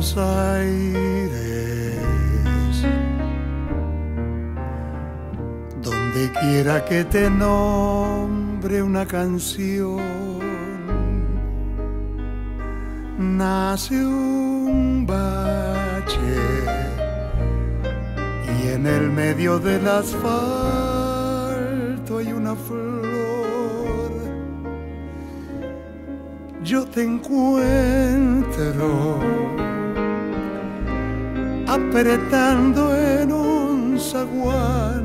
Buenos Aires, donde quiera que te nombre una canción, nace un bache. Y en el medio del asfalto hay una flor. Yo te encuentro apretando en un zaguán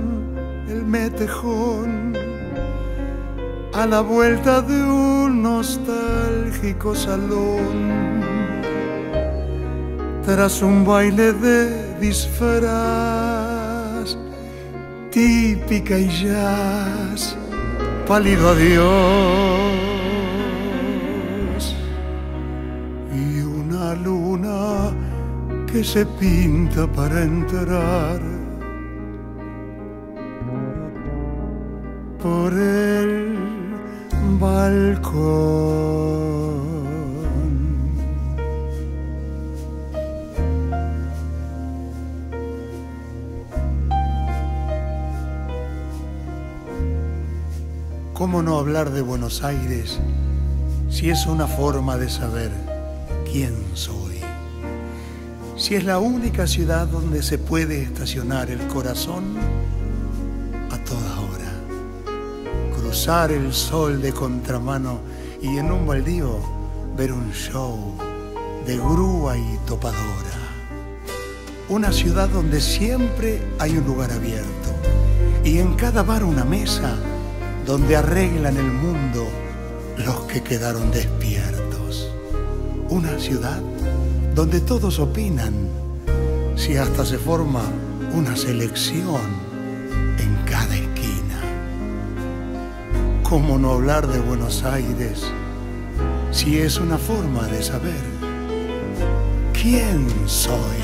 el metejón. A la vuelta de un nostálgico salón tras un baile de disfraz típica y jazz pálido adiós y una luna que se pinta para entrar por el balcón. ¿Cómo no hablar de Buenos Aires si es una forma de saber quién soy? Si es la única ciudad donde se puede estacionar el corazón a toda hora, cruzar el sol de contramano y en un baldío ver un show de grúa y topadora. Una ciudad donde siempre hay un lugar abierto y en cada bar una mesa donde arreglan el mundo los que quedaron despiertos. Una ciudad donde todos opinan, si hasta se forma una selección en cada esquina. ¿Cómo no hablar de Buenos Aires si es una forma de saber quién soy?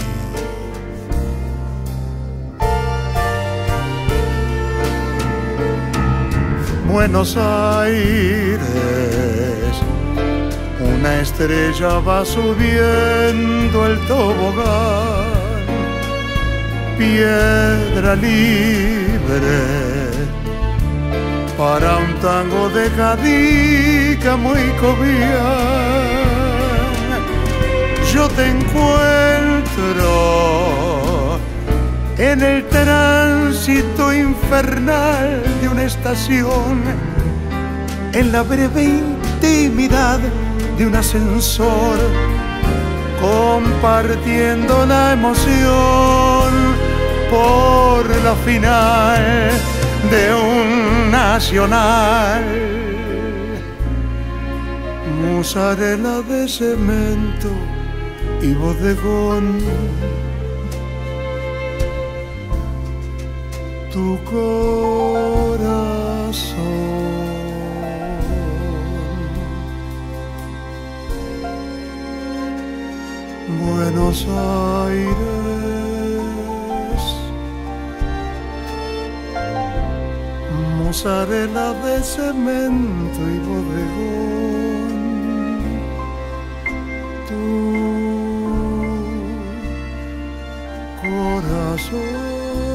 Buenos Aires, una estrella va subiendo el tobogán, piedra libre para un tango de Cadica muy cobian. Yo te encuentro en el tránsito infernal de una estación, en la breve intimidad de un ascensor, compartiendo la emoción por la final de un nacional. Musarela de cemento y bodegón tu corazón. Buenos Aires, mozzarella de cemento y bodegón. Tu corazón.